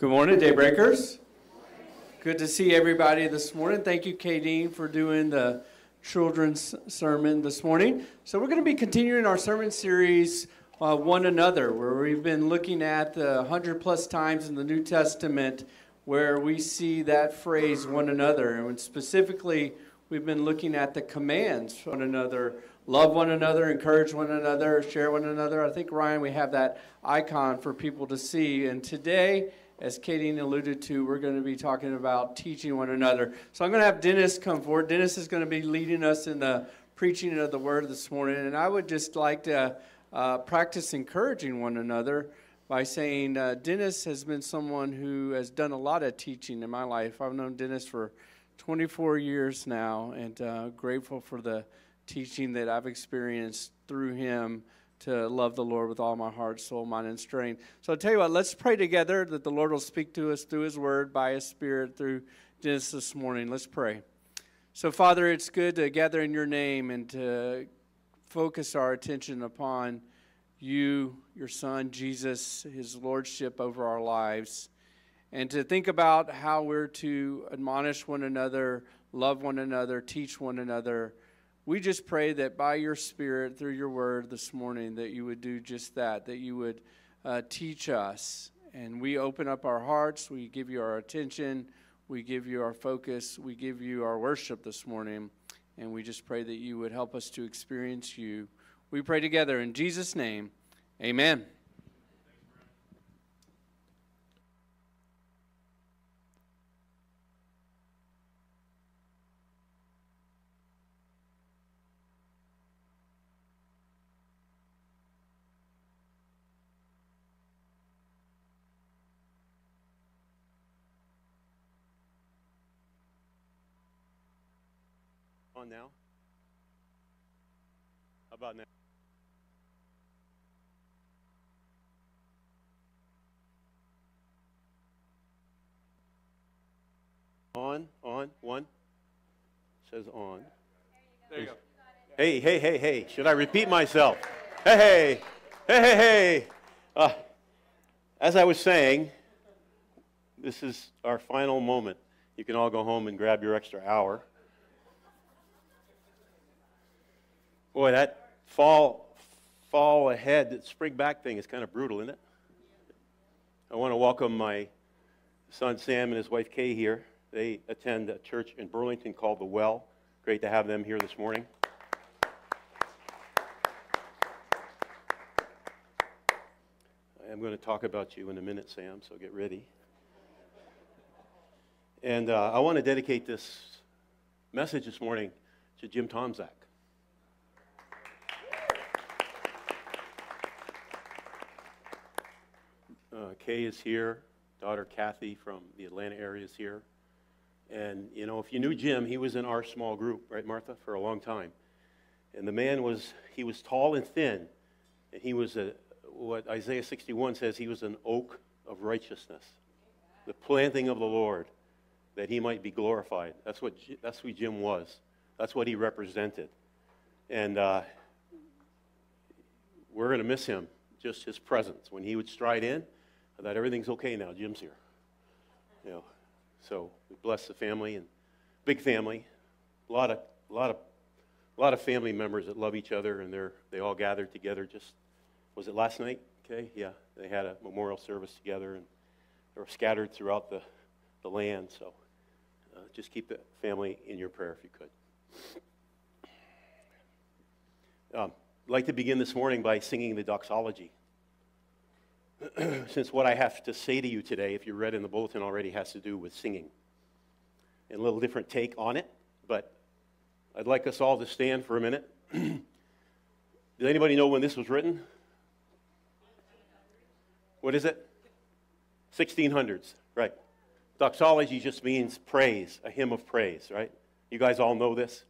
Good morning, Daybreakers. Good to see everybody this morning. Thank you, Kadeen, for doing the children's sermon this morning. So, we're going to be continuing our sermon series, uh, One Another, where we've been looking at the 100 plus times in the New Testament where we see that phrase, one another. And specifically, we've been looking at the commands one another love one another, encourage one another, share one another. I think, Ryan, we have that icon for people to see. And today, as Katie alluded to, we're going to be talking about teaching one another. So I'm going to have Dennis come forward. Dennis is going to be leading us in the preaching of the word this morning. And I would just like to uh, practice encouraging one another by saying uh, Dennis has been someone who has done a lot of teaching in my life. I've known Dennis for 24 years now and uh, grateful for the teaching that I've experienced through him to love the Lord with all my heart, soul, mind, and strength. So I'll tell you what, let's pray together that the Lord will speak to us through his word, by his spirit, through Genesis this morning. Let's pray. So, Father, it's good to gather in your name and to focus our attention upon you, your Son, Jesus, his lordship over our lives, and to think about how we're to admonish one another, love one another, teach one another we just pray that by your Spirit, through your word this morning, that you would do just that, that you would uh, teach us. And we open up our hearts, we give you our attention, we give you our focus, we give you our worship this morning. And we just pray that you would help us to experience you. We pray together in Jesus' name. Amen. Now? How about now? On, on, one. Says on. There you go. Hey, hey, hey, hey. Should I repeat myself? Hey, hey, hey, hey, hey. Uh, as I was saying, this is our final moment. You can all go home and grab your extra hour. Boy, that fall fall ahead, that spring back thing is kind of brutal, isn't it? I want to welcome my son Sam and his wife Kay here. They attend a church in Burlington called The Well. Great to have them here this morning. I am going to talk about you in a minute, Sam, so get ready. And uh, I want to dedicate this message this morning to Jim Tomzak. Uh, Kay is here. Daughter Kathy from the Atlanta area is here. And, you know, if you knew Jim, he was in our small group, right, Martha, for a long time. And the man was, he was tall and thin. And he was a, what Isaiah 61 says, he was an oak of righteousness, the planting of the Lord, that he might be glorified. That's what, that's who Jim was. That's what he represented. And uh, we're going to miss him, just his presence. When he would stride in, that everything's okay now. Jim's here. You know, so we bless the family and big family. A lot of, a lot of, a lot of family members that love each other, and they're they all gathered together. Just was it last night? Okay, yeah, they had a memorial service together, and they were scattered throughout the the land. So uh, just keep the family in your prayer if you could. Um, I'd like to begin this morning by singing the doxology. since what I have to say to you today, if you read in the bulletin already, has to do with singing. A little different take on it, but I'd like us all to stand for a minute. Does anybody know when this was written? What is it? 1600s, right. Doxology just means praise, a hymn of praise, right? You guys all know this?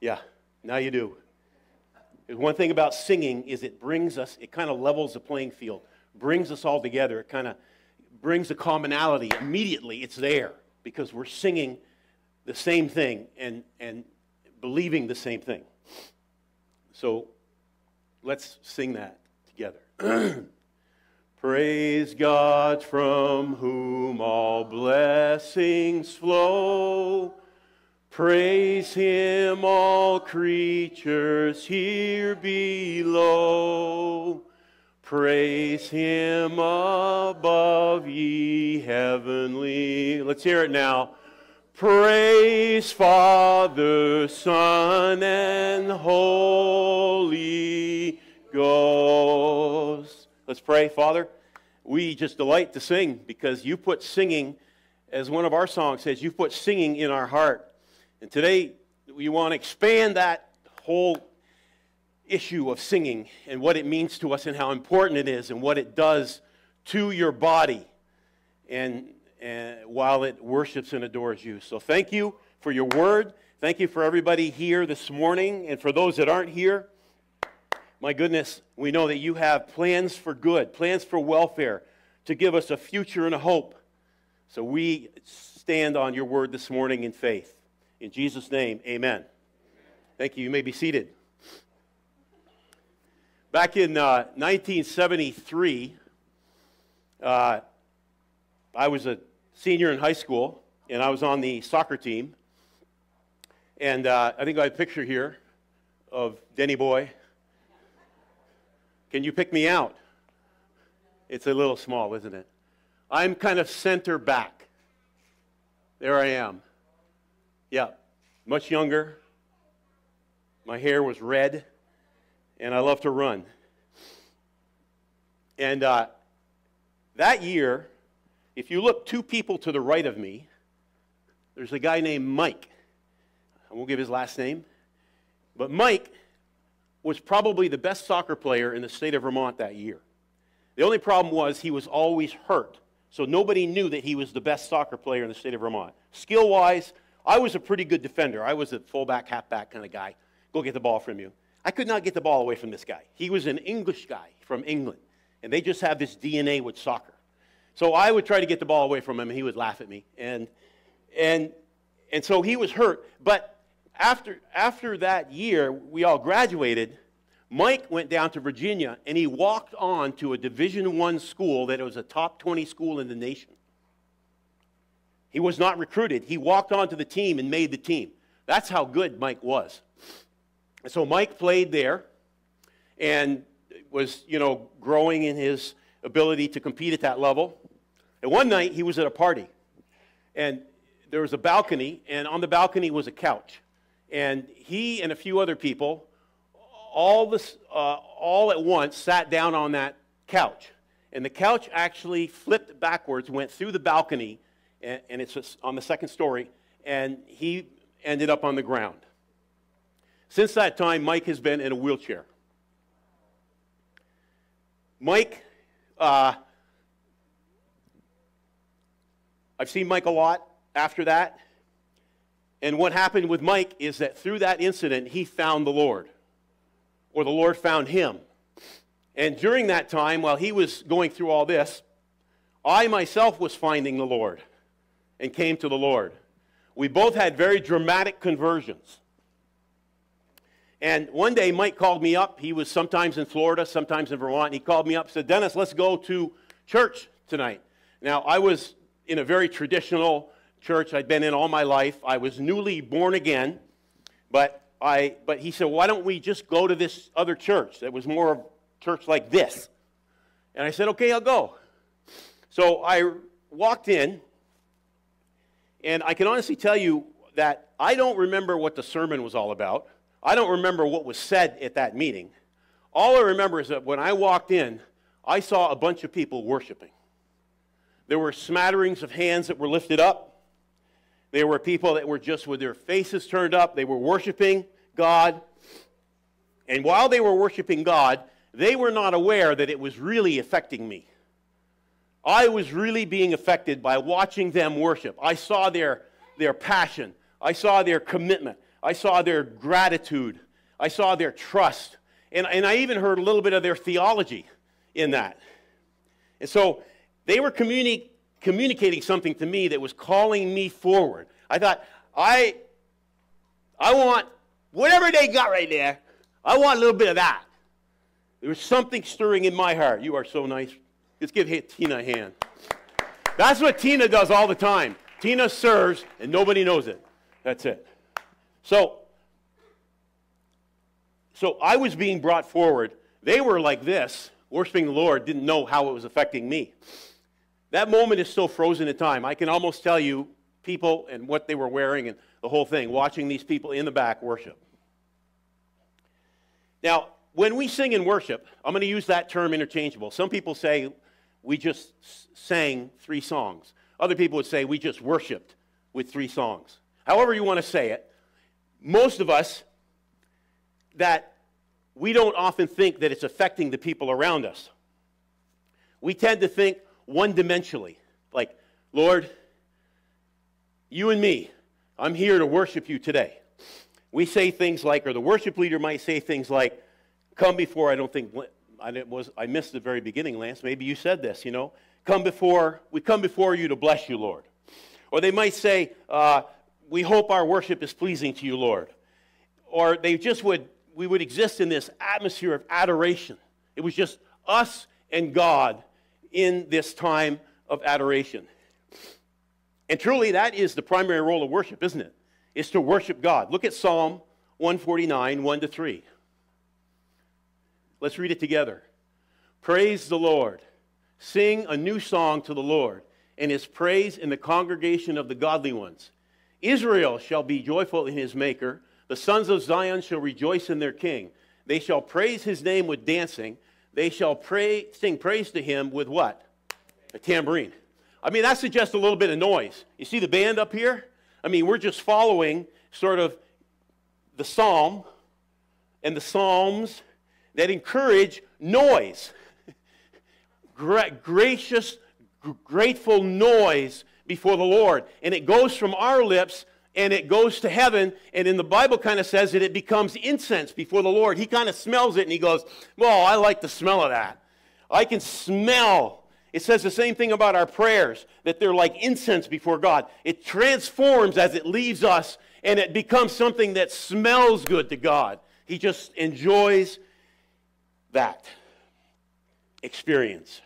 Yeah, now you do. One thing about singing is it brings us, it kind of levels the playing field, brings us all together. It kind of brings a commonality. Immediately, it's there because we're singing the same thing and, and believing the same thing. So let's sing that together. Praise God from whom all blessings flow. Praise him, all creatures here below. Praise him above, ye heavenly. Let's hear it now. Praise Father, Son, and Holy Ghost. Let's pray, Father. We just delight to sing because you put singing, as one of our songs says, you put singing in our heart. And today we want to expand that whole issue of singing and what it means to us and how important it is and what it does to your body and, and while it worships and adores you. So thank you for your word. Thank you for everybody here this morning and for those that aren't here. My goodness, we know that you have plans for good, plans for welfare, to give us a future and a hope. So we stand on your word this morning in faith. In Jesus' name, amen. Thank you. You may be seated. Back in uh, 1973, uh, I was a senior in high school, and I was on the soccer team. And uh, I think I have a picture here of Denny Boy. Can you pick me out? It's a little small, isn't it? I'm kind of center back. There I am. Yeah, much younger. My hair was red and I love to run. And uh, that year, if you look two people to the right of me, there's a guy named Mike. I won't give his last name. But Mike was probably the best soccer player in the state of Vermont that year. The only problem was he was always hurt. So nobody knew that he was the best soccer player in the state of Vermont. Skill wise, I was a pretty good defender. I was a fullback, halfback kind of guy. Go get the ball from you. I could not get the ball away from this guy. He was an English guy from England, and they just have this DNA with soccer. So I would try to get the ball away from him, and he would laugh at me. And, and, and so he was hurt. But after, after that year, we all graduated. Mike went down to Virginia, and he walked on to a Division One school that was a top 20 school in the nation. He was not recruited. He walked onto the team and made the team. That's how good Mike was. So Mike played there and was, you know, growing in his ability to compete at that level. And one night he was at a party and there was a balcony and on the balcony was a couch. And he and a few other people all, this, uh, all at once sat down on that couch. And the couch actually flipped backwards, went through the balcony, and, and it's on the second story, and he ended up on the ground. Since that time, Mike has been in a wheelchair. Mike, uh, I've seen Mike a lot after that. And what happened with Mike is that through that incident, he found the Lord, or the Lord found him. And during that time, while he was going through all this, I myself was finding the Lord and came to the Lord. We both had very dramatic conversions. And one day, Mike called me up. He was sometimes in Florida, sometimes in Vermont. He called me up and said, Dennis, let's go to church tonight. Now, I was in a very traditional church I'd been in all my life. I was newly born again. But, I, but he said, why don't we just go to this other church that was more of church like this? And I said, okay, I'll go. So I walked in, and I can honestly tell you that I don't remember what the sermon was all about. I don't remember what was said at that meeting. All I remember is that when I walked in, I saw a bunch of people worshiping. There were smatterings of hands that were lifted up. There were people that were just with their faces turned up. They were worshiping God. And while they were worshiping God, they were not aware that it was really affecting me. I was really being affected by watching them worship. I saw their, their passion, I saw their commitment. I saw their gratitude. I saw their trust. And, and I even heard a little bit of their theology in that. And so they were communi- communicating something to me that was calling me forward. I thought, I, I want whatever they got right there, I want a little bit of that. There was something stirring in my heart. You are so nice. Let's give Tina a hand. That's what Tina does all the time. Tina serves, and nobody knows it. That's it. So, so I was being brought forward. They were like this, worshiping the Lord, didn't know how it was affecting me. That moment is still frozen in time. I can almost tell you people and what they were wearing and the whole thing, watching these people in the back worship. Now, when we sing in worship, I'm going to use that term interchangeable. Some people say we just sang three songs. Other people would say we just worshiped with three songs. However, you want to say it, most of us that we don't often think that it's affecting the people around us. We tend to think one dimensionally, like, Lord, you and me, I'm here to worship you today. We say things like, or the worship leader might say things like, come before, I don't think, I, was, I missed the very beginning, Lance. Maybe you said this, you know. Come before, we come before you to bless you, Lord. Or they might say, uh, we hope our worship is pleasing to you, Lord. Or they just would, we would exist in this atmosphere of adoration. It was just us and God in this time of adoration. And truly, that is the primary role of worship, isn't it? Is to worship God. Look at Psalm 149, 1 to 3. Let's read it together. Praise the Lord. Sing a new song to the Lord, and his praise in the congregation of the godly ones. Israel shall be joyful in his maker. The sons of Zion shall rejoice in their king. They shall praise his name with dancing. They shall pray, sing praise to him with what? A tambourine. I mean, that suggests a little bit of noise. You see the band up here? I mean, we're just following sort of the psalm and the psalms that encourage noise. Gra- gracious, grateful noise before the Lord. And it goes from our lips and it goes to heaven. And in the Bible kind of says that it becomes incense before the Lord. He kind of smells it and he goes, Well, I like the smell of that. I can smell. It says the same thing about our prayers, that they're like incense before God. It transforms as it leaves us and it becomes something that smells good to God. He just enjoys that experience.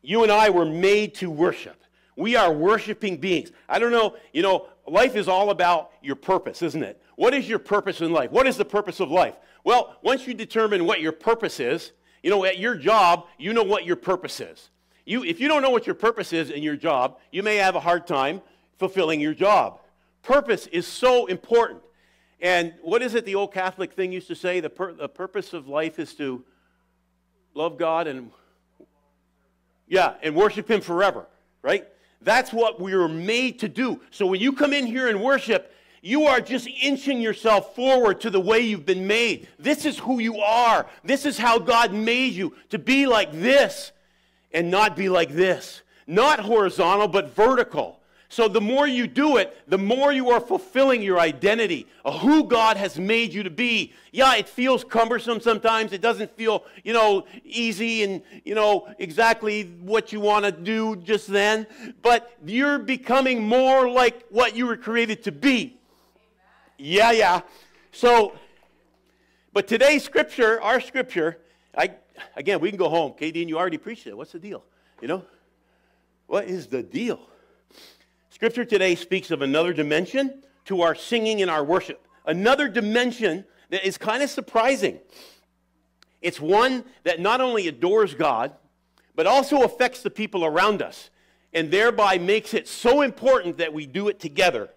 You and I were made to worship. We are worshiping beings. I don't know, you know, life is all about your purpose, isn't it? What is your purpose in life? What is the purpose of life? Well, once you determine what your purpose is, you know, at your job, you know what your purpose is. You, if you don't know what your purpose is in your job, you may have a hard time fulfilling your job. Purpose is so important. And what is it the old Catholic thing used to say? The, pur- the purpose of life is to love God and, yeah, and worship Him forever, right? That's what we were made to do. So when you come in here and worship, you are just inching yourself forward to the way you've been made. This is who you are. This is how God made you to be like this and not be like this. Not horizontal, but vertical. So the more you do it, the more you are fulfilling your identity who God has made you to be. Yeah, it feels cumbersome sometimes. It doesn't feel, you know, easy and, you know, exactly what you want to do just then. But you're becoming more like what you were created to be. Yeah, yeah. So, but today's scripture, our scripture, I, again, we can go home. KD, and you already preached it. What's the deal? You know? What is the deal? Scripture today speaks of another dimension to our singing and our worship. Another dimension that is kind of surprising. It's one that not only adores God, but also affects the people around us, and thereby makes it so important that we do it together.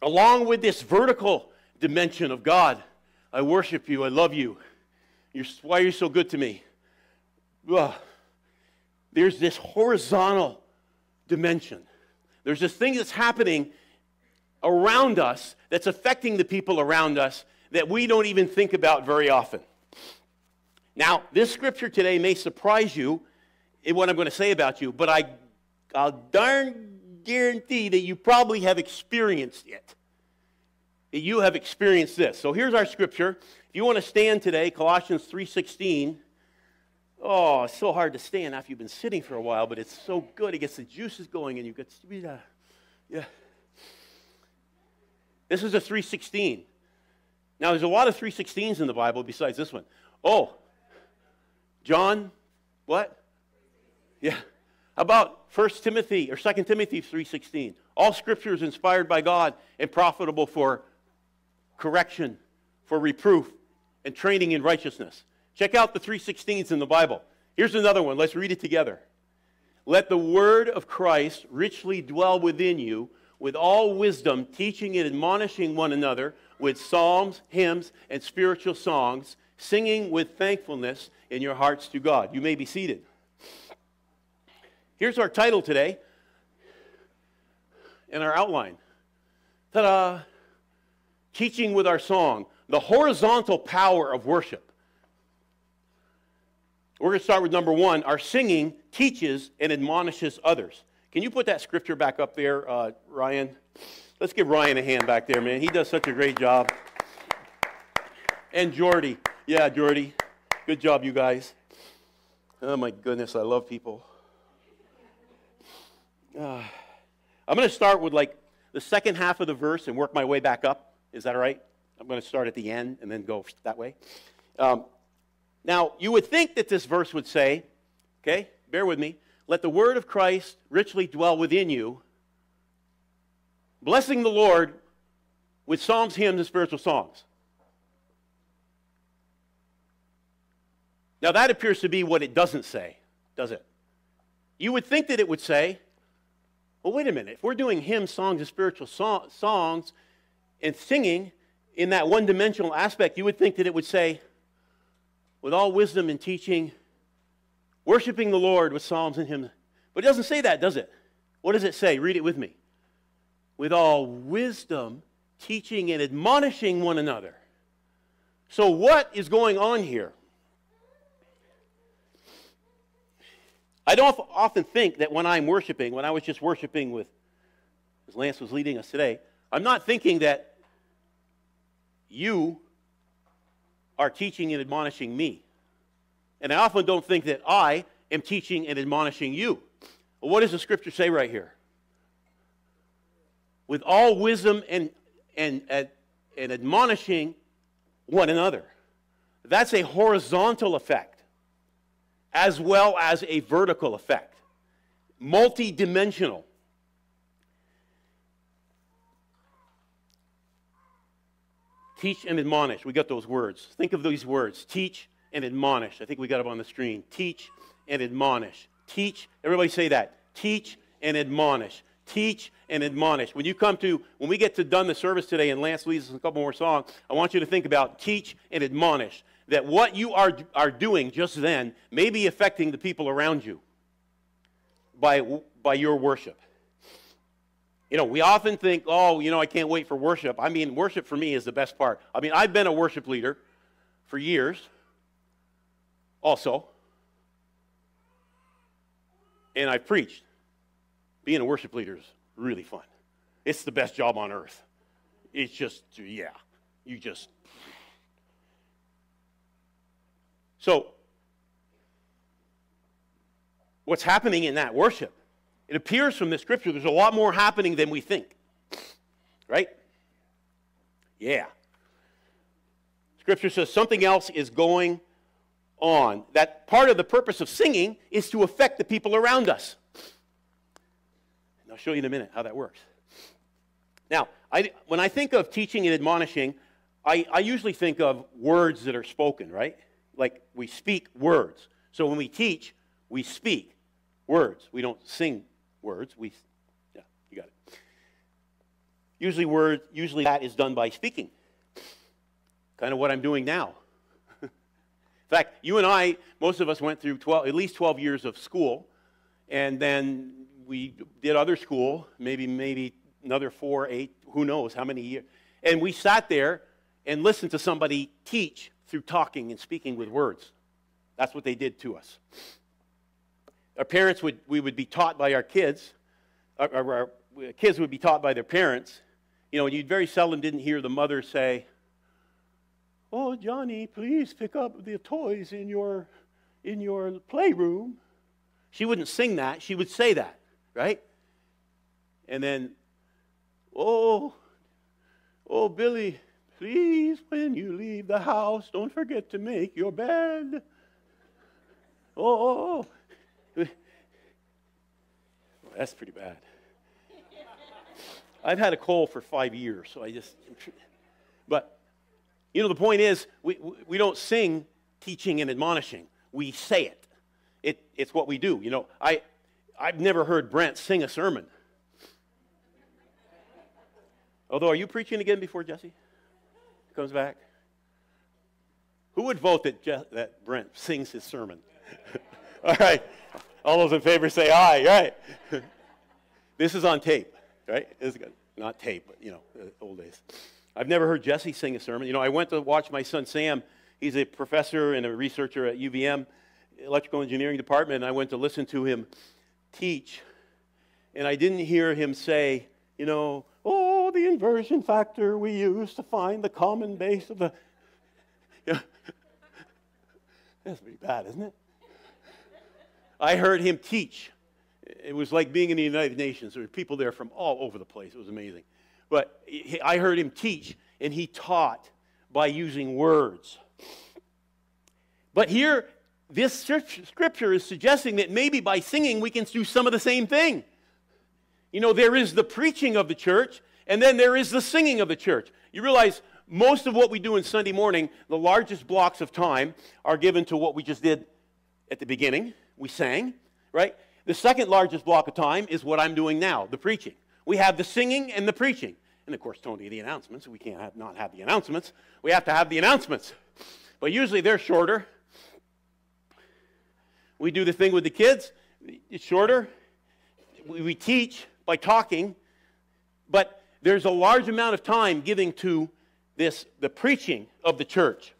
Along with this vertical dimension of God, I worship you, I love you. You're, why are you so good to me? Ugh. There's this horizontal dimension there's this thing that's happening around us that's affecting the people around us that we don't even think about very often. Now, this scripture today may surprise you in what I'm going to say about you, but I, I'll darn guarantee that you probably have experienced it. That you have experienced this. So here's our scripture. If you want to stand today, Colossians 3:16. Oh, it's so hard to stand after you've been sitting for a while, but it's so good. It gets the juices going, and you get to yeah. This is a 316. Now, there's a lot of 316s in the Bible besides this one. Oh, John, what? Yeah. About 1 Timothy or 2 Timothy 3:16? All scripture is inspired by God and profitable for correction, for reproof, and training in righteousness. Check out the 316s in the Bible. Here's another one. Let's read it together. Let the word of Christ richly dwell within you with all wisdom, teaching and admonishing one another with psalms, hymns, and spiritual songs, singing with thankfulness in your hearts to God. You may be seated. Here's our title today and our outline. Ta da! Teaching with our song, the horizontal power of worship. We're going to start with number one. Our singing teaches and admonishes others. Can you put that scripture back up there, uh, Ryan? Let's give Ryan a hand back there, man. He does such a great job. And Jordy. Yeah, Jordy. Good job, you guys. Oh, my goodness. I love people. Uh, I'm going to start with like the second half of the verse and work my way back up. Is that all right? I'm going to start at the end and then go that way. Um, now, you would think that this verse would say, okay, bear with me, let the word of Christ richly dwell within you, blessing the Lord with psalms, hymns, and spiritual songs. Now, that appears to be what it doesn't say, does it? You would think that it would say, well, wait a minute. If we're doing hymns, songs, and spiritual so- songs and singing in that one dimensional aspect, you would think that it would say, with all wisdom and teaching, worshiping the Lord with psalms and hymns. But it doesn't say that, does it? What does it say? Read it with me. With all wisdom, teaching and admonishing one another. So, what is going on here? I don't often think that when I'm worshiping, when I was just worshiping with, as Lance was leading us today, I'm not thinking that you are teaching and admonishing me. And I often don't think that I am teaching and admonishing you. What does the scripture say right here? With all wisdom and, and, and, and admonishing one another. That's a horizontal effect as well as a vertical effect, multi-dimensional. Teach and admonish. We got those words. Think of these words teach and admonish. I think we got them on the screen. Teach and admonish. Teach, everybody say that. Teach and admonish. Teach and admonish. When you come to, when we get to done the service today and Lance leads us a couple more songs, I want you to think about teach and admonish. That what you are, are doing just then may be affecting the people around you by, by your worship. You know, we often think, oh, you know, I can't wait for worship. I mean, worship for me is the best part. I mean, I've been a worship leader for years also. And I've preached. Being a worship leader is really fun. It's the best job on earth. It's just, yeah, you just. So, what's happening in that worship it appears from the scripture there's a lot more happening than we think. Right? Yeah. Scripture says something else is going on. That part of the purpose of singing is to affect the people around us. And I'll show you in a minute how that works. Now, I, when I think of teaching and admonishing, I, I usually think of words that are spoken, right? Like we speak words. So when we teach, we speak words. We don't sing words. We, yeah, you got it. Usually, word, usually that is done by speaking. Kind of what I'm doing now. In fact, you and I, most of us went through 12, at least 12 years of school, and then we did other school, maybe maybe another four, eight, who knows how many years. And we sat there and listened to somebody teach through talking and speaking with words. That's what they did to us our parents would, we would be taught by our kids, our, our, our kids would be taught by their parents. You know, you very seldom didn't hear the mother say, Oh, Johnny, please pick up the toys in your, in your playroom. She wouldn't sing that, she would say that, right? And then, Oh, oh, Billy, please, when you leave the house, don't forget to make your bed. Oh, oh, oh. That's pretty bad. I've had a cold for five years, so I just. But, you know, the point is, we, we don't sing teaching and admonishing, we say it. it. It's what we do. You know, I, I've never heard Brent sing a sermon. Although, are you preaching again before Jesse comes back? Who would vote that, Je- that Brent sings his sermon? All right. All those in favor say aye, right? this is on tape, right? This is good. Not tape, but, you know, uh, old days. I've never heard Jesse sing a sermon. You know, I went to watch my son Sam. He's a professor and a researcher at UVM, electrical engineering department, and I went to listen to him teach. And I didn't hear him say, you know, oh, the inversion factor we use to find the common base of the. Yeah. That's pretty bad, isn't it? I heard him teach. It was like being in the United Nations. There were people there from all over the place. It was amazing. But I heard him teach, and he taught by using words. But here, this scripture is suggesting that maybe by singing we can do some of the same thing. You know, there is the preaching of the church, and then there is the singing of the church. You realize most of what we do in Sunday morning, the largest blocks of time are given to what we just did at the beginning. We sang, right? The second largest block of time is what I'm doing now, the preaching. We have the singing and the preaching. And of course, Tony, the announcements. We can't have, not have the announcements. We have to have the announcements. But usually they're shorter. We do the thing with the kids, it's shorter. We, teach by talking. But there's a large amount of time giving to this the preaching of the church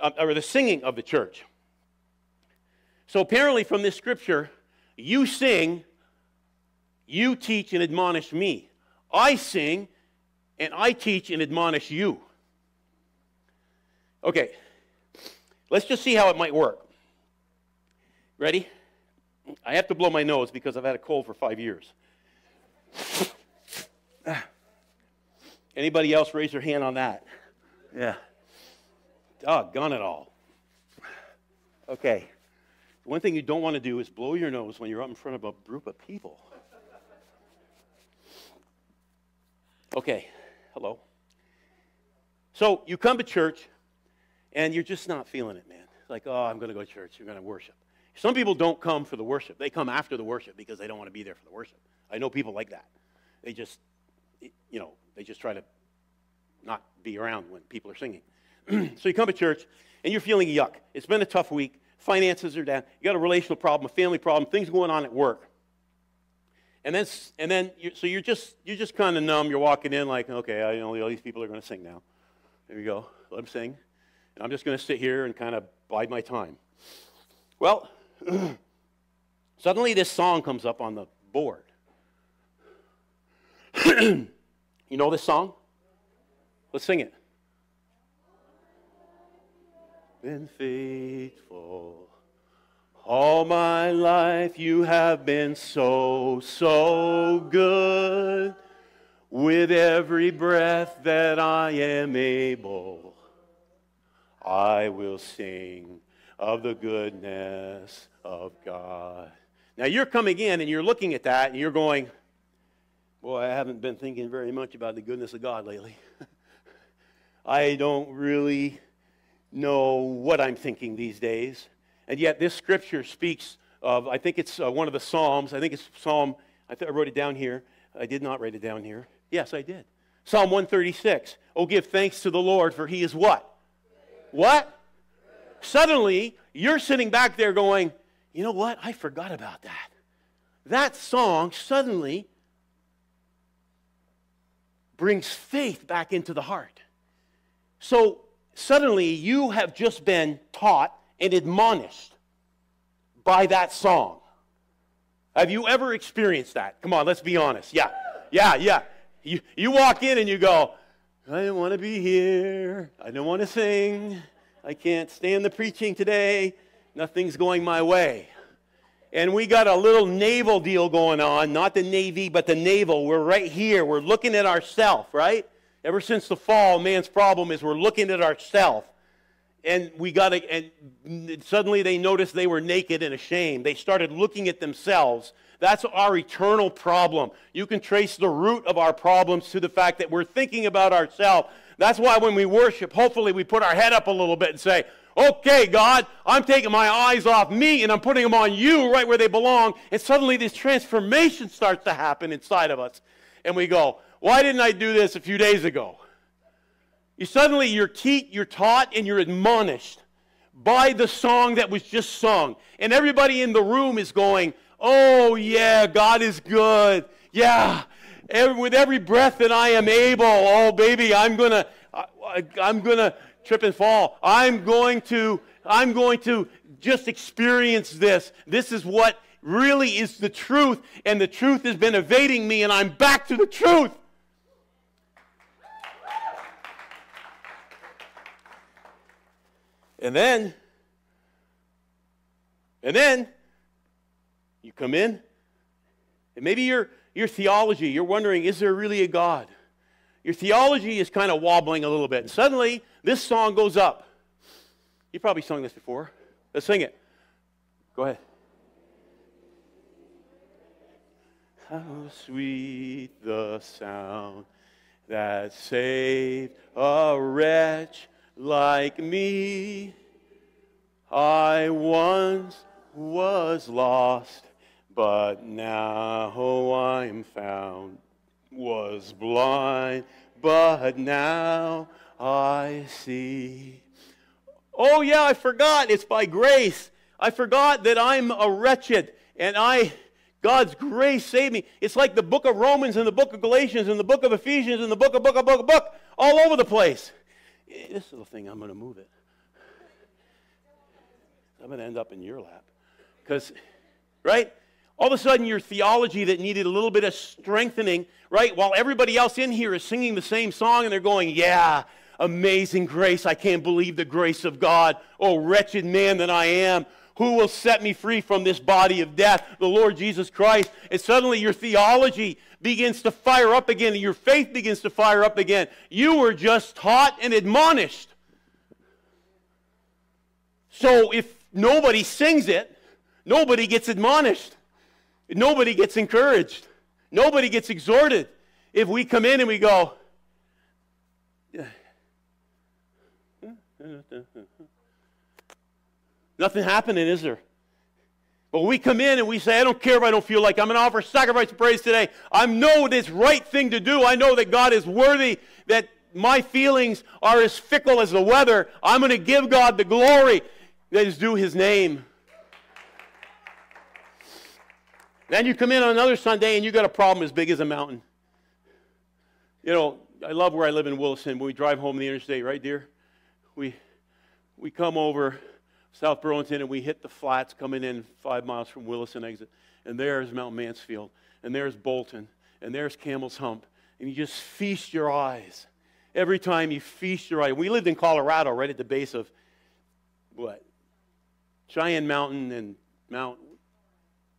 uh, or the singing of the church so apparently from this scripture you sing you teach and admonish me i sing and i teach and admonish you okay let's just see how it might work ready i have to blow my nose because i've had a cold for five years Anybody else raise their hand on that? Yeah. Doggone it all. Okay. One thing you don't want to do is blow your nose when you're up in front of a group of people. Okay. Hello. So you come to church and you're just not feeling it, man. Like, oh, I'm going to go to church. You're going to worship. Some people don't come for the worship. They come after the worship because they don't want to be there for the worship. I know people like that. They just, you know, they just try to not be around when people are singing. so you come to church and you're feeling yuck. It's been a tough week. Finances are down. You got a relational problem, a family problem, things going on at work. And then, and then you, so you're just, you're just kind of numb. You're walking in like, okay, I know all these people are going to sing now. There you go. Let them sing. And I'm just going to sit here and kind of bide my time. Well, suddenly this song comes up on the board. you know this song? Let's sing it. Been faithful. All my life you have been so, so good. With every breath that I am able, I will sing of the goodness of God. Now you're coming in and you're looking at that and you're going, Boy, I haven't been thinking very much about the goodness of God lately. I don't really know what I'm thinking these days. And yet, this scripture speaks of, I think it's uh, one of the Psalms. I think it's Psalm, I, th- I wrote it down here. I did not write it down here. Yes, I did. Psalm 136. Oh, give thanks to the Lord, for he is what? What? Suddenly, you're sitting back there going, you know what? I forgot about that. That song suddenly brings faith back into the heart. So suddenly you have just been taught and admonished by that song. Have you ever experienced that? Come on, let's be honest. Yeah, yeah, yeah. You, you walk in and you go, I don't want to be here. I don't want to sing. I can't stand the preaching today. Nothing's going my way and we got a little navel deal going on, not the Navy, but the navel. We're right here. We're looking at ourself, right? Ever since the fall, man's problem is we're looking at ourself. and we got to, and suddenly they noticed they were naked and ashamed. They started looking at themselves. That's our eternal problem. You can trace the root of our problems to the fact that we're thinking about ourselves. That's why when we worship, hopefully we put our head up a little bit and say, Okay, God, I'm taking my eyes off me and I'm putting them on you right where they belong. And suddenly this transformation starts to happen inside of us. And we go, Why didn't I do this a few days ago? You suddenly you're, te- you're taught and you're admonished by the song that was just sung. And everybody in the room is going, Oh, yeah, God is good. Yeah, every, with every breath that I am able, oh, baby, I'm going to. I'm going to trip and fall. I'm going to, I'm going to just experience this. This is what really is the truth, and the truth has been evading me, and I'm back to the truth. And then, and then, you come in, and maybe your, your theology, you're wondering, is there really a God? Your theology is kind of wobbling a little bit. And suddenly, this song goes up. You've probably sung this before. Let's sing it. Go ahead. How sweet the sound that saved a wretch like me. I once was lost, but now I'm found was blind, but now I see. Oh, yeah, I forgot. It's by grace. I forgot that I'm a wretched and I. God's grace saved me. It's like the book of Romans and the book of Galatians and the book of Ephesians and the book of book of book of book all over the place. This little thing, I'm going to move it. I'm going to end up in your lap. Because, right? All of a sudden, your theology that needed a little bit of strengthening, right? While everybody else in here is singing the same song and they're going, Yeah, amazing grace. I can't believe the grace of God. Oh, wretched man that I am. Who will set me free from this body of death? The Lord Jesus Christ. And suddenly your theology begins to fire up again and your faith begins to fire up again. You were just taught and admonished. So if nobody sings it, nobody gets admonished. Nobody gets encouraged. Nobody gets exhorted. If we come in and we go, nothing happening, is there? But we come in and we say, I don't care if I don't feel like I'm going to offer sacrifice of praise today. I know this right thing to do. I know that God is worthy, that my feelings are as fickle as the weather. I'm going to give God the glory that is due his name. Then you come in on another Sunday and you got a problem as big as a mountain. You know, I love where I live in Williston. When we drive home the interstate, right, dear? We, we come over South Burlington and we hit the flats coming in five miles from Williston exit. And there's Mount Mansfield. And there's Bolton. And there's Camel's Hump. And you just feast your eyes. Every time you feast your eyes. We lived in Colorado, right at the base of what? Cheyenne Mountain and Mount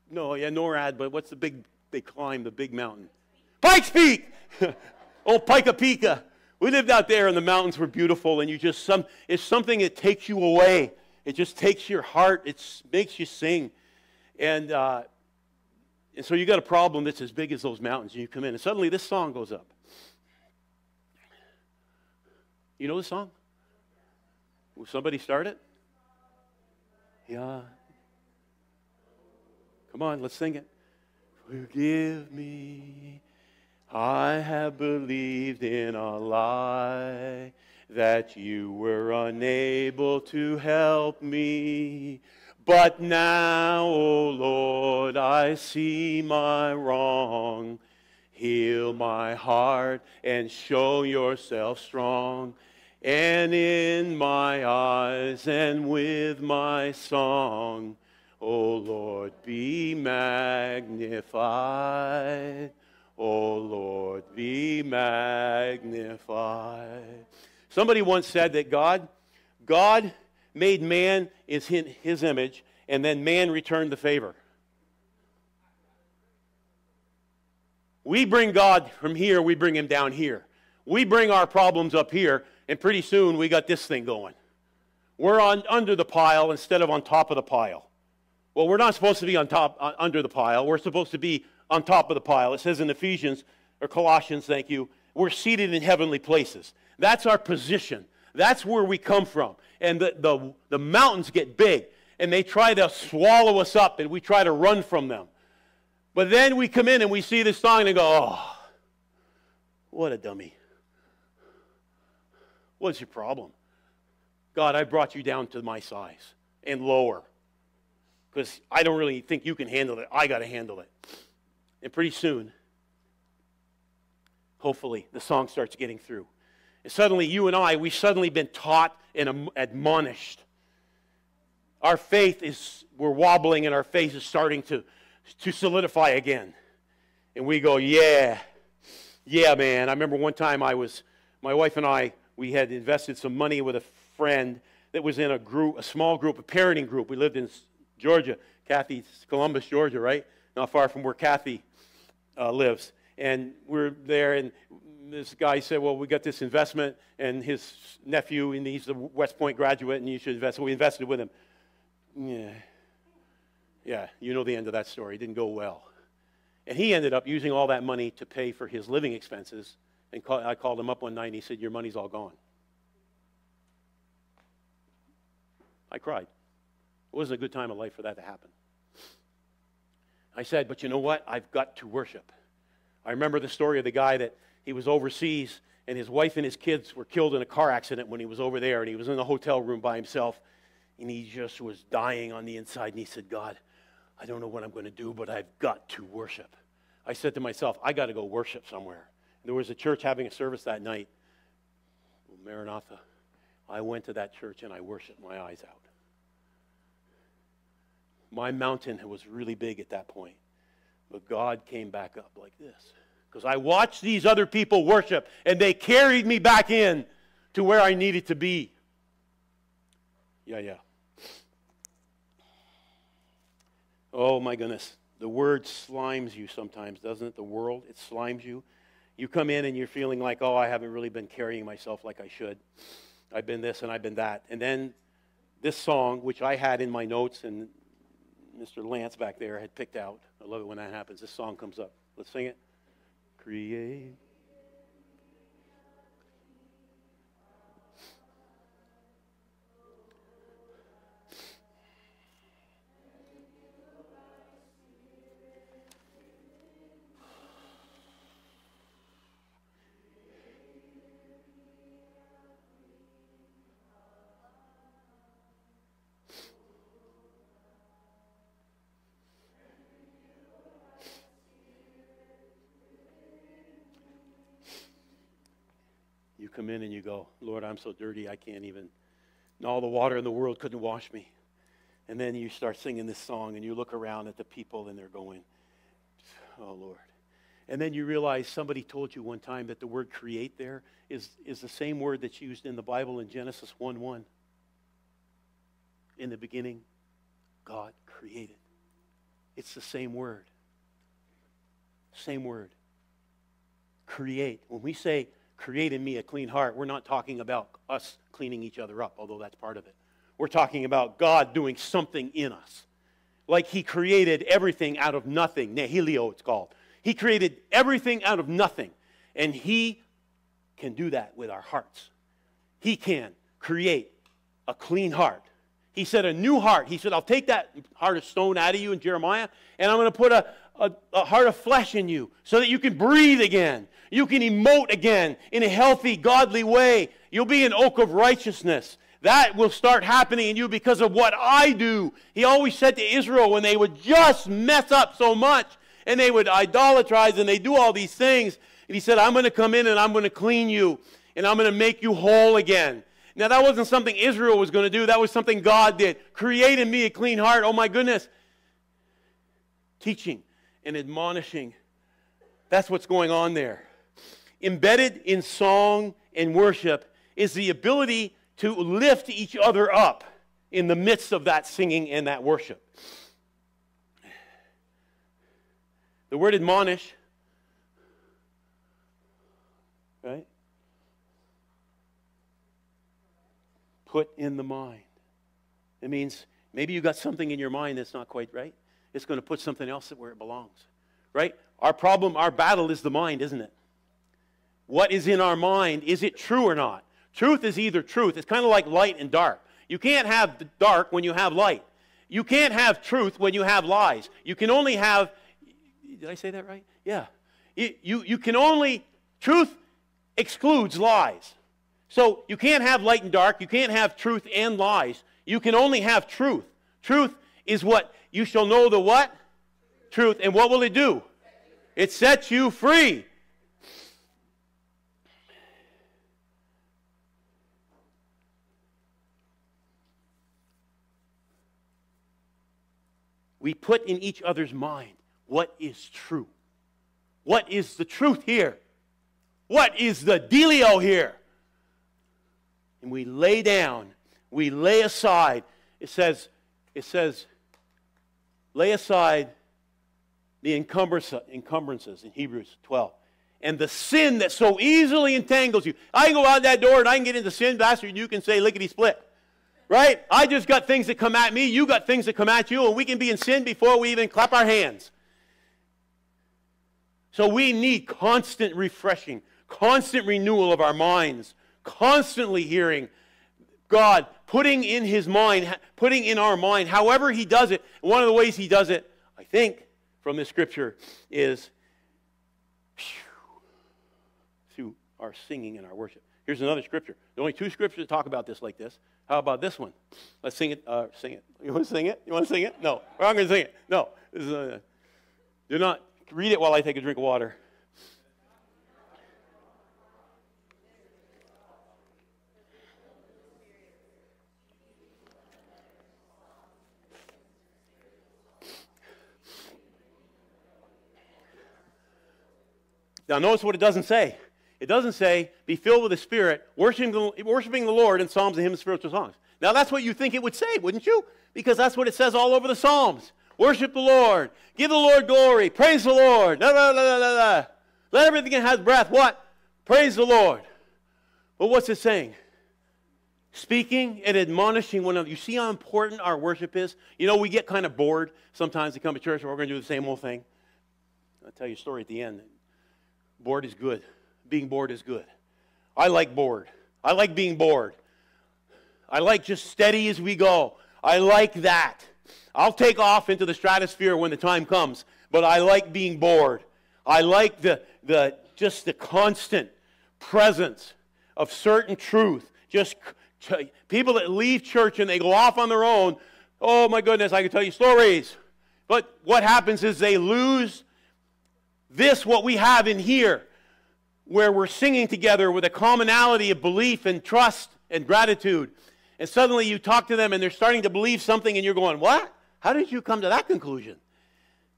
no, yeah, NORAD, but what's the big, they climb the big mountain? Pikes Peak! oh, Pika Pika. We lived out there and the mountains were beautiful and you just, some, it's something that takes you away. It just takes your heart. It makes you sing. And, uh, and so you got a problem that's as big as those mountains and you come in and suddenly this song goes up. You know the song? Will somebody start it? Yeah, Come on, let's sing it. Forgive me. I have believed in a lie that you were unable to help me. But now, O oh Lord, I see my wrong. Heal my heart and show yourself strong. And in my eyes and with my song, O Lord, be magnified. O Lord, be magnified. Somebody once said that God, God made man in his image, and then man returned the favor. We bring God from here, we bring him down here. We bring our problems up here, and pretty soon we got this thing going. we're on under the pile instead of on top of the pile. Well, we're not supposed to be on top uh, under the pile. We're supposed to be on top of the pile. It says in Ephesians or Colossians, thank you, we're seated in heavenly places. That's our position. That's where we come from. And the, the, the mountains get big and they try to swallow us up and we try to run from them. But then we come in and we see this song and go, oh, what a dummy. What's your problem? God, I brought you down to my size and lower because I don't really think you can handle it. I got to handle it. And pretty soon, hopefully, the song starts getting through. Suddenly, you and I, we've suddenly been taught and admonished. Our faith is, we're wobbling and our faith is starting to, to solidify again. And we go, yeah, yeah, man. I remember one time I was, my wife and I, we had invested some money with a friend that was in a group, a small group, a parenting group. We lived in Georgia, Kathy, Columbus, Georgia, right? Not far from where Kathy uh, lives. And we're there, and this guy said, Well, we got this investment, and his nephew, and he's a West Point graduate, and you should invest. So we invested with him. Yeah. Yeah, you know the end of that story. It didn't go well. And he ended up using all that money to pay for his living expenses. And call, I called him up one night, and he said, Your money's all gone. I cried. It wasn't a good time of life for that to happen. I said, But you know what? I've got to worship. I remember the story of the guy that he was overseas and his wife and his kids were killed in a car accident when he was over there and he was in the hotel room by himself and he just was dying on the inside and he said, God, I don't know what I'm going to do, but I've got to worship. I said to myself, I got to go worship somewhere. There was a church having a service that night, Maranatha. I went to that church and I worshiped my eyes out. My mountain was really big at that point. But God came back up like this. Because I watched these other people worship, and they carried me back in to where I needed to be. Yeah, yeah. Oh, my goodness. The word slimes you sometimes, doesn't it? The world, it slimes you. You come in and you're feeling like, oh, I haven't really been carrying myself like I should. I've been this and I've been that. And then this song, which I had in my notes and Mr. Lance back there had picked out. I love it when that happens. This song comes up. Let's sing it. Create come in and you go, Lord, I'm so dirty, I can't even, and all the water in the world couldn't wash me. And then you start singing this song and you look around at the people and they're going, Oh, Lord. And then you realize somebody told you one time that the word create there is, is the same word that's used in the Bible in Genesis 1 1. In the beginning, God created. It's the same word. Same word. Create. When we say create in me a clean heart, we're not talking about us cleaning each other up, although that's part of it. We're talking about God doing something in us. Like He created everything out of nothing. Nihilio, it's called. He created everything out of nothing. And He can do that with our hearts. He can create a clean heart. He said, a new heart. He said, I'll take that heart of stone out of you in Jeremiah, and I'm going to put a, a, a, heart of flesh in you so that you can breathe again. You can emote again in a healthy, godly way. You'll be an oak of righteousness. That will start happening in you because of what I do. He always said to Israel when they would just mess up so much and they would idolatrize and they do all these things. And he said, I'm going to come in and I'm going to clean you and I'm going to make you whole again. Now, that wasn't something Israel was going to do. That was something God did. Create in me a clean heart. Oh, my goodness. Teaching and admonishing. That's what's going on there. Embedded in song and worship is the ability to lift each other up in the midst of that singing and that worship. The word admonish, right? Put in the mind. It means maybe you got something in your mind that's not quite right. It's going to put something else where it belongs, right? Our problem, our battle is the mind, isn't it? What is in our mind, is it true or not? Truth is either truth. It's kind of like light and dark. You can't have dark when you have light. You can't have truth when you have lies. You can only have, did I say that right? Yeah. You, you, you can only, truth excludes lies. So you can't have light and dark. You can't have truth and lies. You can only have truth. Truth is what you shall know the what? Truth. And what will it do? It sets you free. We put in each other's mind what is true. What is the truth here? What is the dealio here? And we lay down, we lay aside. It says, it says, lay aside the encumbrances in Hebrews 12. And the sin that so easily entangles you. I can go out that door and I can get into sin, Pastor, and you can say lickety split. Right? I just got things that come at me, you got things that come at you, and we can be in sin before we even clap our hands. So we need constant refreshing, constant renewal of our minds, constantly hearing God putting in his mind, putting in our mind, however he does it. One of the ways he does it, I think, from this scripture is through our singing and our worship. Here's another scripture. Are only two scriptures that talk about this like this. How about this one? Let's sing it. Uh, sing it. You want to sing it? You want to sing it? No. I'm going to sing it. No. This is, uh, do not read it while I take a drink of water. Now, notice what it doesn't say. It doesn't say, be filled with the Spirit, worshiping the, worshiping the Lord in psalms and hymns and spiritual songs. Now, that's what you think it would say, wouldn't you? Because that's what it says all over the Psalms. Worship the Lord. Give the Lord glory. Praise the Lord. La, la, la, la, la. Let everything that has breath, what? Praise the Lord. But what's it saying? Speaking and admonishing one another. You see how important our worship is? You know, we get kind of bored sometimes to come to church and we're going to do the same old thing. I'll tell you a story at the end. Bored is good. Being bored is good. I like bored. I like being bored. I like just steady as we go. I like that. I'll take off into the stratosphere when the time comes, but I like being bored. I like the, the just the constant presence of certain truth. Just people that leave church and they go off on their own. Oh my goodness, I can tell you stories. But what happens is they lose this, what we have in here, where we're singing together with a commonality of belief and trust and gratitude. And suddenly you talk to them and they're starting to believe something, and you're going, What? How did you come to that conclusion?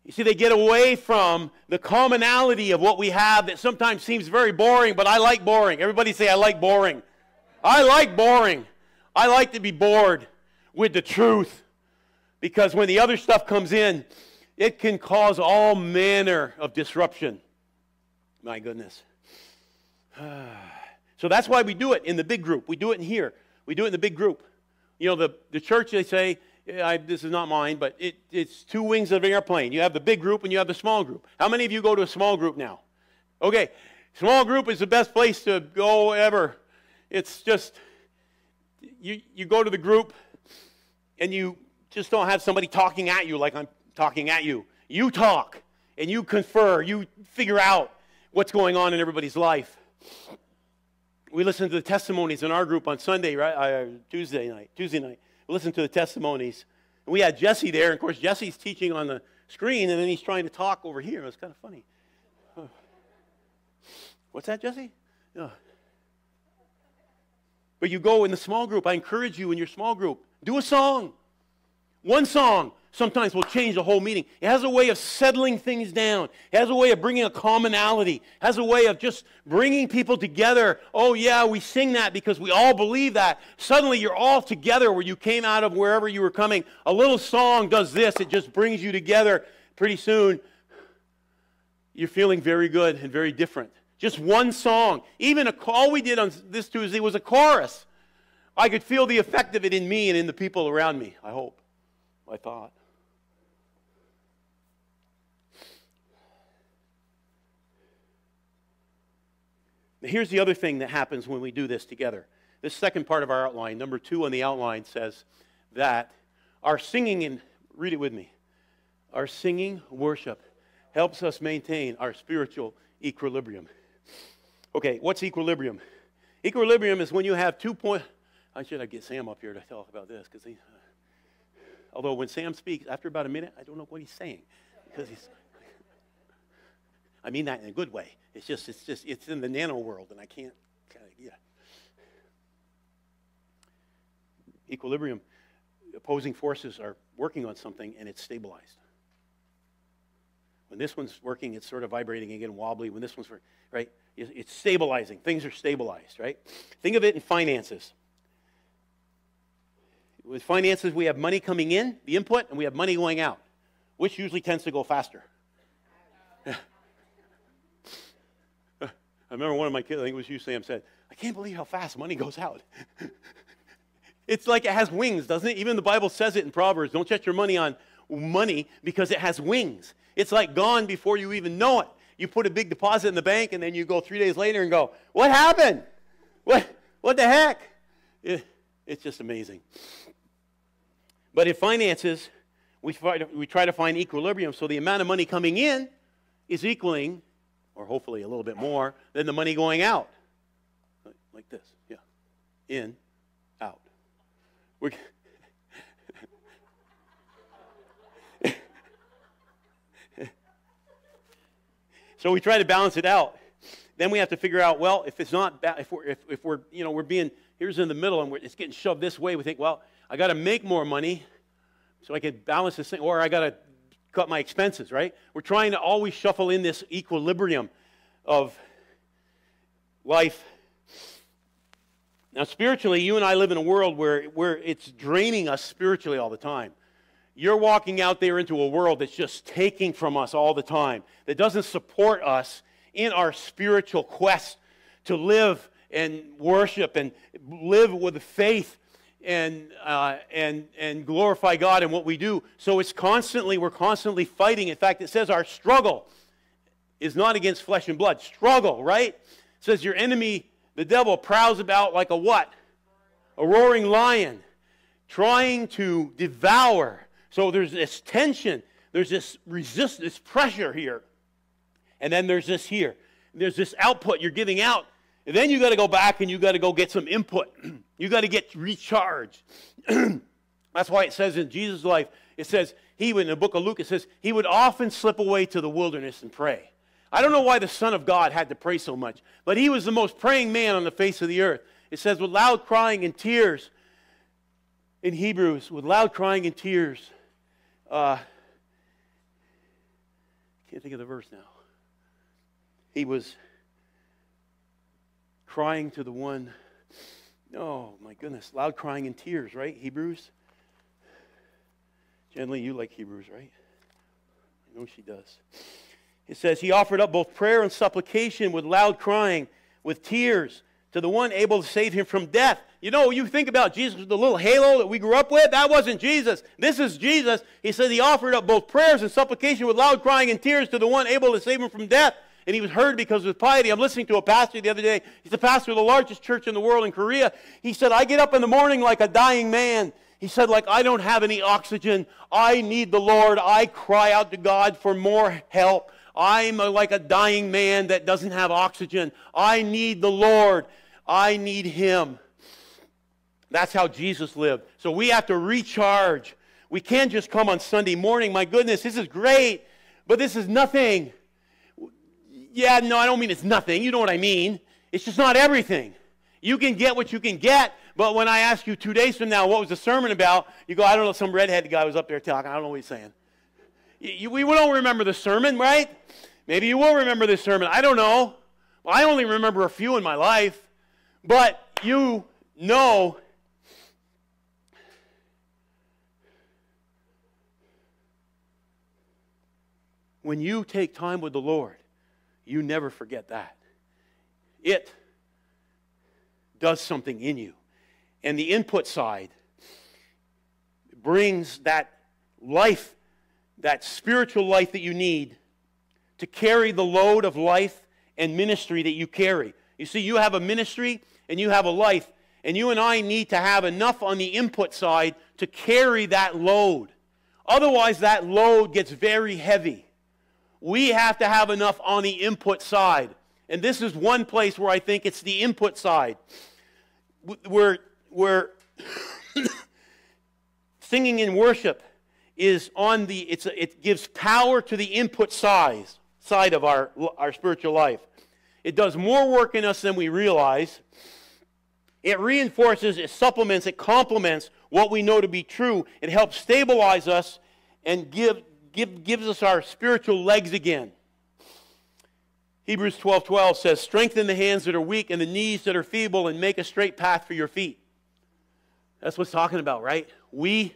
You see, they get away from the commonality of what we have that sometimes seems very boring, but I like boring. Everybody say, I like boring. I like boring. I like to be bored with the truth. Because when the other stuff comes in, it can cause all manner of disruption. My goodness. So that's why we do it in the big group. We do it in here. We do it in the big group. You know, the, the church, they say, I, this is not mine, but it, it's two wings of an airplane. You have the big group and you have the small group. How many of you go to a small group now? Okay, small group is the best place to go ever. It's just, you, you go to the group and you just don't have somebody talking at you like I'm talking at you. You talk and you confer, you figure out what's going on in everybody's life. We listened to the testimonies in our group on Sunday, right? Uh, Tuesday night. Tuesday night. We listened to the testimonies. And we had Jesse there. And of course, Jesse's teaching on the screen, and then he's trying to talk over here. It was kind of funny. What's that, Jesse? But you go in the small group. I encourage you in your small group. Do a song. One song sometimes will change the whole meeting. It has a way of settling things down. It has a way of bringing a commonality. It has a way of just bringing people together. Oh, yeah, we sing that because we all believe that. Suddenly you're all together where you came out of wherever you were coming. A little song does this, it just brings you together. Pretty soon, you're feeling very good and very different. Just one song. Even a, call we did on this Tuesday was a chorus. I could feel the effect of it in me and in the people around me, I hope. I thought. Here's the other thing that happens when we do this together. This second part of our outline, number two on the outline, says that our singing, and read it with me, our singing worship helps us maintain our spiritual equilibrium. Okay, what's equilibrium? Equilibrium is when you have two point. I should have get Sam up here to talk about this because he. Uh, although when Sam speaks, after about a minute, I don't know what he's saying because he's. I mean that in a good way. It's just, it's just, it's in the nano world, and I can't kind of, yeah. Equilibrium. Opposing forces are working on something, and it's stabilized. When this one's working, it's sort of vibrating again, wobbly. When this one's, working, right, it's stabilizing. Things are stabilized, right? Think of it in finances. With finances, we have money coming in, the input, and we have money going out. Which usually tends to go faster? Remember one of my kids, I think it was you, Sam, said, I can't believe how fast money goes out. it's like it has wings, doesn't it? Even the Bible says it in Proverbs don't set your money on money because it has wings. It's like gone before you even know it. You put a big deposit in the bank and then you go three days later and go, What happened? What, what the heck? It, it's just amazing. But in finances, we try, to, we try to find equilibrium so the amount of money coming in is equaling, or hopefully a little bit more, than the money going out. Like this, yeah. In, out. We're, So we try to balance it out. Then we have to figure out, well, if it's not, if we're, if, if we're you know, we're being, here's in the middle and it's getting shoved this way, we think, well, I got to make more money so I can balance this thing, or I got to cut my expenses, right? We're trying to always shuffle in this equilibrium of life. Now, spiritually, you and I live in a world where, where it's draining us spiritually all the time. You're walking out there into a world that's just taking from us all the time, that doesn't support us in our spiritual quest to live and worship and live with faith and, uh, and, and glorify God in what we do. So it's constantly, we're constantly fighting. In fact, it says our struggle is not against flesh and blood. Struggle, right? It says your enemy, the devil, prowls about like a what? A roaring lion, trying to devour. So there's this tension, there's this resist, this pressure here. And then there's this here. There's this output you're giving out. And then you got to go back and you got to go get some input. you got to get recharged. That's why it says in Jesus' life, it says, he would, in the book of Luke, it says, he would often slip away to the wilderness and pray. I don't know why the Son of God had to pray so much, but he was the most praying man on the face of the earth. It says, with loud crying and tears in Hebrews, with loud crying and tears, uh, can't think of the verse now. He was crying to the one, oh my goodness, loud crying and tears, right? Hebrews. Generally, you like Hebrews, right? I know she does. It says, He offered up both prayer and supplication with loud crying, with tears to the one able to save him from death. You know, you think about Jesus, the little halo that we grew up with, that wasn't Jesus. This is Jesus. He said he offered up both prayers and supplication with loud crying and tears to the one able to save him from death. And he was heard because of his piety. I'm listening to a pastor the other day. He's the pastor of the largest church in the world in Korea. He said, I get up in the morning like a dying man. He said, like, I don't have any oxygen. I need the Lord. I cry out to God for more help. I'm like a dying man that doesn't have oxygen. I need the Lord. I need Him. That's how Jesus lived. So we have to recharge. We can't just come on Sunday morning. My goodness, this is great, but this is nothing. Yeah, no, I don't mean it's nothing. You know what I mean. It's just not everything. You can get what you can get, but when I ask you two days from now, what was the sermon about? You go, I don't know, some redhead guy was up there talking. I don't know what he's saying. You, we don't remember the sermon, right? Maybe you will remember this sermon. I don't know. I only remember a few in my life. But you know when you take time with the Lord, you never forget that. It does something in you. and the input side brings that life, that spiritual life that you need to carry the load of life and ministry that you carry. You see, you have a ministry and you have a life, and you and I need to have enough on the input side to carry that load. Otherwise, that load gets very heavy. We have to have enough on the input side. And this is one place where I think it's the input side. Where, where singing in worship is on the, it's it gives power to the input size, side of our, our spiritual life. It does more work in us than we realize. It reinforces, it supplements, it complements what we know to be true. It helps stabilize us and give, give, gives us our spiritual legs again. Hebrews 12 12 says, Strengthen the hands that are weak and the knees that are feeble, and make a straight path for your feet. That's what's talking about, right? We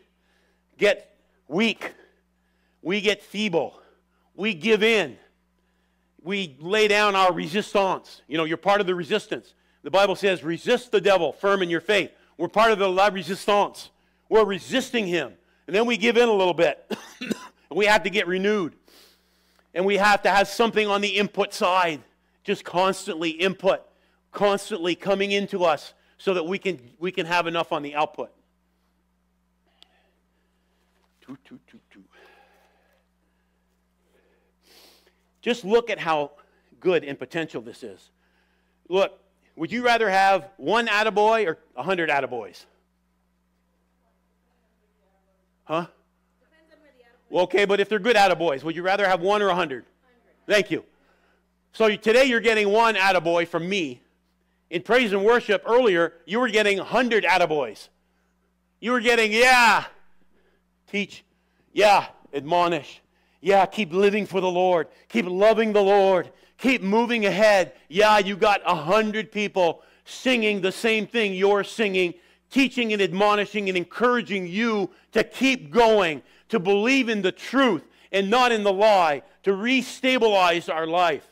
get weak, we get feeble, we give in, we lay down our resistance. You know, you're part of the resistance. The Bible says, resist the devil firm in your faith. We're part of the la resistance. We're resisting him. And then we give in a little bit. we have to get renewed. And we have to have something on the input side, just constantly input, constantly coming into us so that we can, we can have enough on the output. Two, two, two, two. Just look at how good and potential this is. Look, would you rather have one attaboy or a hundred attaboys? Huh? Okay, but if they're good attaboys, would you rather have one or a hundred? Thank you. So today you're getting one attaboy from me. In praise and worship earlier, you were getting a hundred attaboys. You were getting, yeah, teach, yeah, admonish, yeah, keep living for the Lord, keep loving the Lord, keep moving ahead. Yeah, you got a hundred people singing the same thing you're singing, teaching and admonishing and encouraging you to keep going, to believe in the truth and not in the lie, to restabilize our life.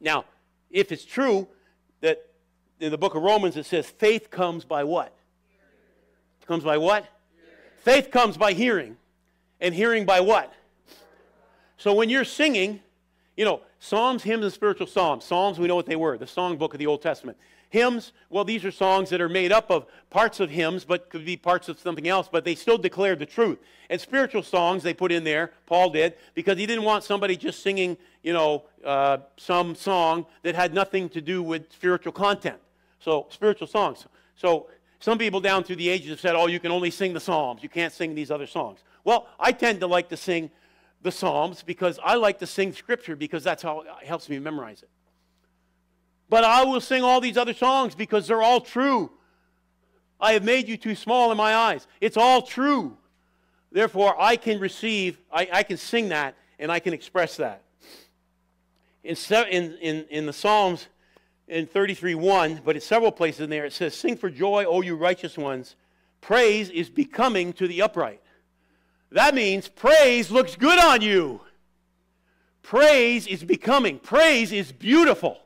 Now, if it's true that in the book of Romans it says faith comes by what? Comes by what? Faith comes by hearing. And hearing by what? So when you're singing, you know, Psalms, hymns, and spiritual psalms. Psalms, we know what they were, the song book of the Old Testament. Hymns, well, these are songs that are made up of parts of hymns, but could be parts of something else, but they still declare the truth. And spiritual songs they put in there, Paul did, because he didn't want somebody just singing, you know, uh, some song that had nothing to do with spiritual content. So, spiritual songs. So, some people down through the ages have said, oh, you can only sing the Psalms. You can't sing these other songs. Well, I tend to like to sing the Psalms because I like to sing Scripture because that's how it helps me memorize it. But I will sing all these other songs because they're all true. I have made you too small in my eyes. It's all true. Therefore, I can receive, I, I can sing that, and I can express that. In, in, in, in the Psalms, in 33 1, but in several places in there, it says, Sing for joy, O you righteous ones. Praise is becoming to the upright. That means praise looks good on you. Praise is becoming. Praise is beautiful.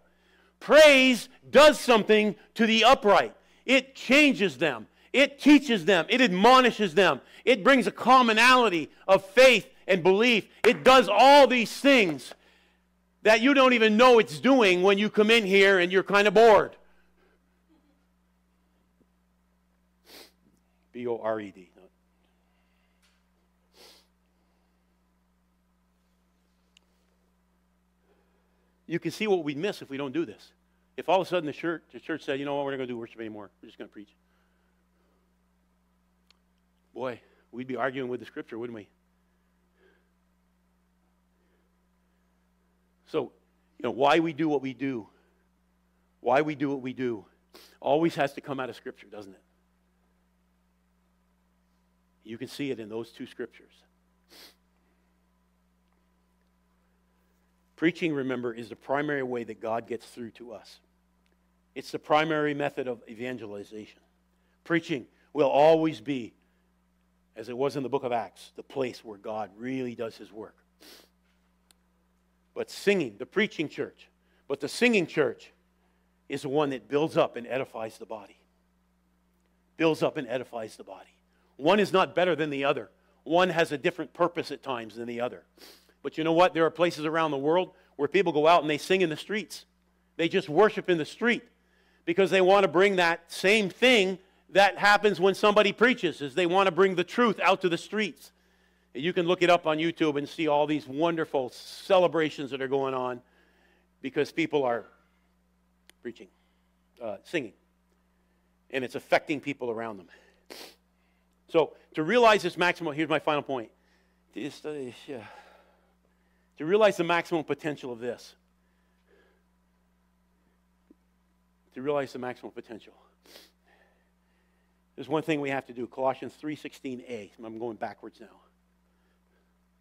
Praise does something to the upright. It changes them. It teaches them. It admonishes them. It brings a commonality of faith and belief. It does all these things that you don't even know it's doing when you come in here and you're kind of bored. B O R E D. you can see what we miss if we don't do this. If all of a sudden the church, the church said, you know what, we're not going to do worship anymore. We're just going to preach. Boy, we'd be arguing with the scripture, wouldn't we? So, you know, why we do what we do, why we do what we do, always has to come out of scripture, doesn't it? You can see it in those two scriptures. Preaching, remember, is the primary way that God gets through to us. It's the primary method of evangelization. Preaching will always be, as it was in the book of Acts, the place where God really does his work. But singing, the preaching church, but the singing church is the one that builds up and edifies the body. builds up and edifies the body. One is not better than the other. One has a different purpose at times than the other. But you know what? There are places around the world where people go out and they sing in the streets. They just worship in the street because they want to bring that same thing that happens when somebody preaches is they want to bring the truth out to the streets. You can look it up on YouTube and see all these wonderful celebrations that are going on because people are preaching, uh, singing, and it's affecting people around them. So, to realize this maximum, here's my final point. Uh, yeah. To realize the maximum potential of this, to realize the maximum potential. There's one thing we have to do. Colossians 3:16a. I'm going backwards now.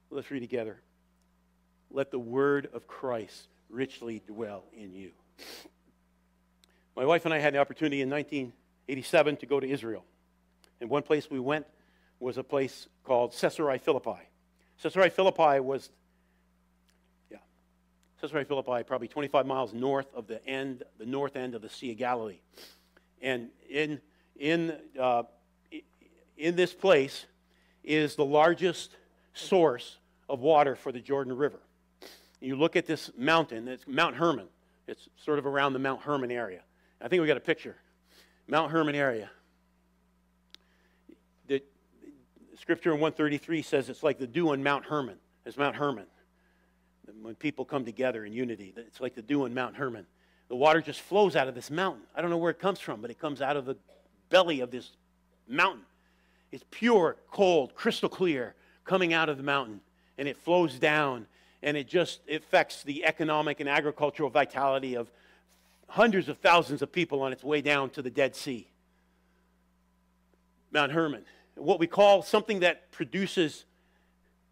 Let's read together. Let the word of Christ richly dwell in you. My wife and I had the opportunity in 1987 to go to Israel. And one place we went was a place called Caesarea Philippi. Caesarea Philippi was, Caesarea Philippi, probably 25 miles north of the end, the north end of the Sea of Galilee. And in, in, uh, in this place is the largest source of water for the Jordan River. You look at this mountain, it's Mount Hermon. It's sort of around the Mount Hermon area. I think we got a picture. Mount Hermon area. The, scripture in 133 says it's like the dew on Mount Hermon. It's Mount Hermon. When people come together in unity, it's like the dew on Mount Hermon. The water just flows out of this mountain. I don't know where it comes from, but it comes out of the belly of this mountain. It's pure, cold, crystal clear coming out of the mountain, and it flows down and it just affects the economic and agricultural vitality of hundreds of thousands of people on its way down to the Dead Sea. Mount Hermon, what we call something that produces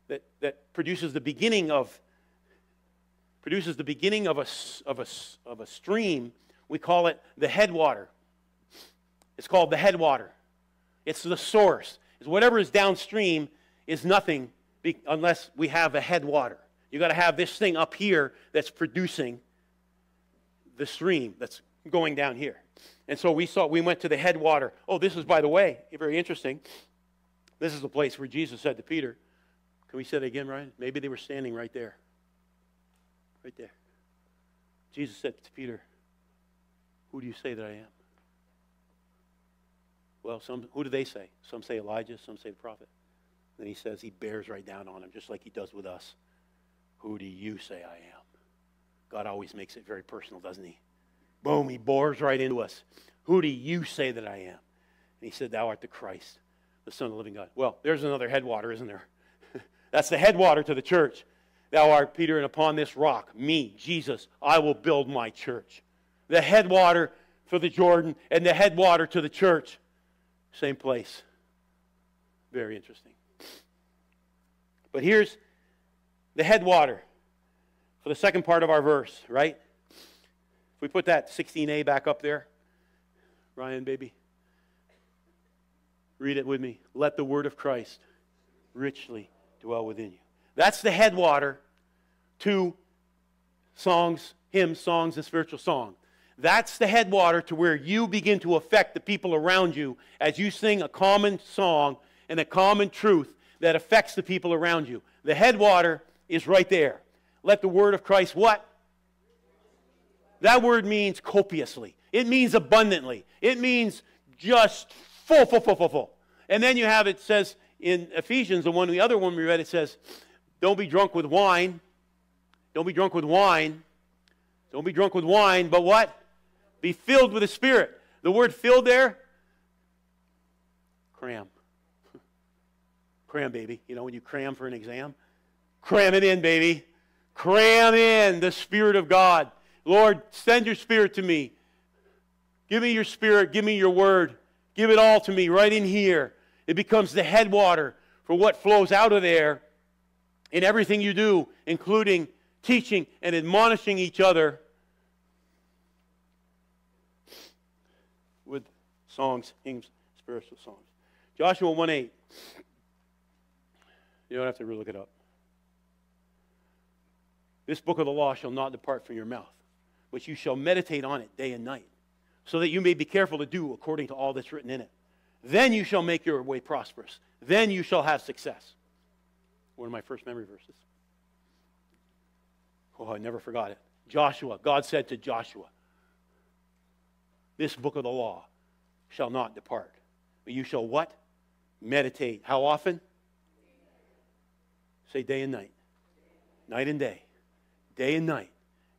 that, that produces the beginning of produces the beginning of a, of, a, of a stream, we call it the headwater. It's called the headwater. It's the source. It's whatever is downstream is nothing unless we have a headwater. You've got to have this thing up here that's producing the stream that's going down here. And so we saw, we went to the headwater. Oh, this is, by the way, very interesting. This is the place where Jesus said to Peter, can we say that again, Ryan? Maybe they were standing right there. Right there. Jesus said to Peter, Who do you say that I am? Well, some, who do they say? Some say Elijah, some say the prophet. Then he says he bears right down on him, just like he does with us. Who do you say I am? God always makes it very personal, doesn't he? Boom, he bores right into us. Who do you say that I am? And he said, Thou art the Christ, the Son of the living God. Well, there's another headwater, isn't there? That's the headwater to the church. Thou art Peter, and upon this rock, me, Jesus, I will build my church. The headwater for the Jordan and the headwater to the church. Same place. Very interesting. But here's the headwater for the second part of our verse, right? If we put that 16a back up there, Ryan, baby, read it with me. Let the word of Christ richly dwell within you. That's the headwater to songs, hymns, songs, and spiritual song. That's the headwater to where you begin to affect the people around you as you sing a common song and a common truth that affects the people around you. The headwater is right there. Let the word of Christ what? That word means copiously. It means abundantly. It means just full, full, full, full, full. And then you have it says in Ephesians, the one, the other one we read, it says, "Don't be drunk with wine. Don't be drunk with wine. Don't be drunk with wine. But what? Be filled with the Spirit." The word "filled" there, cram, cram, baby. You know when you cram for an exam. Cram it in, baby. Cram in the Spirit of God. Lord, send your Spirit to me. Give me your Spirit. Give me your word. Give it all to me right in here. It becomes the headwater for what flows out of there in everything you do, including teaching and admonishing each other with songs, hymns, spiritual songs. Joshua 1 8. You don't have to really look it up. This book of the law shall not depart from your mouth, but you shall meditate on it day and night, so that you may be careful to do according to all that's written in it. Then you shall make your way prosperous. Then you shall have success. One of my first memory verses. Oh, I never forgot it. Joshua, God said to Joshua, This book of the law shall not depart, but you shall what? Meditate. How often? Say day and night. Night and day. Day and night.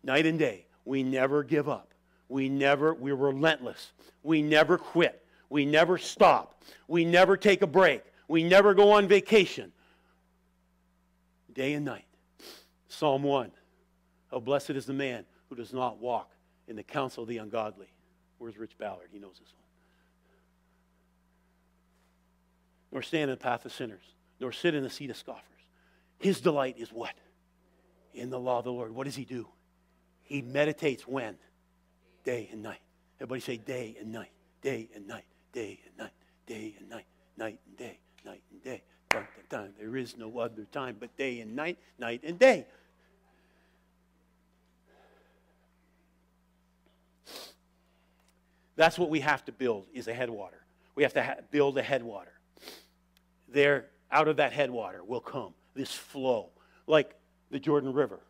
Night and day. We never give up. We never, we're relentless. We never quit. We never stop. We never take a break. We never go on vacation. Day and night. Psalm 1. How blessed is the man who does not walk in the counsel of the ungodly. Where's Rich Ballard? He knows this one. Nor stand in the path of sinners, nor sit in the seat of scoffers. His delight is what? In the law of the Lord. What does he do? He meditates when? Day and night. Everybody say day and night, day and night, day and night, day and night, night and day, night and day. There is no other time but day and night, night and day. That's what we have to build is a headwater. We have to ha- build a headwater. There, out of that headwater will come this flow, like the Jordan River.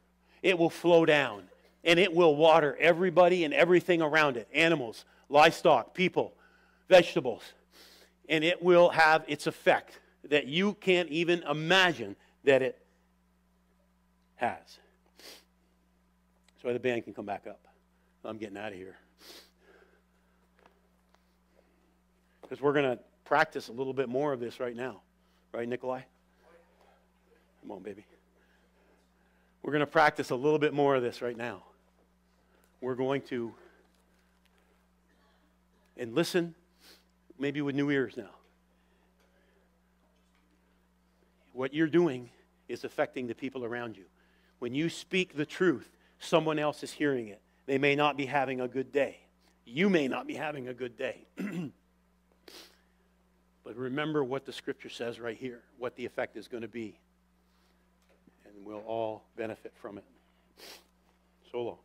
It will flow down and it will water everybody and everything around it animals, livestock, people, vegetables. And it will have its effect that you can't even imagine that it has. So the band can come back up. I'm getting out of here. Because we're going to practice a little bit more of this right now. Right, Nikolai? Come on, baby. We're going to practice a little bit more of this right now. We're going to, and listen, maybe with new ears now. What you're doing is affecting the people around you. When you speak the truth, someone else is hearing it. They may not be having a good day. You may not be having a good day. but remember what the scripture says right here, what the effect is going to be. And we'll all benefit from it. So long.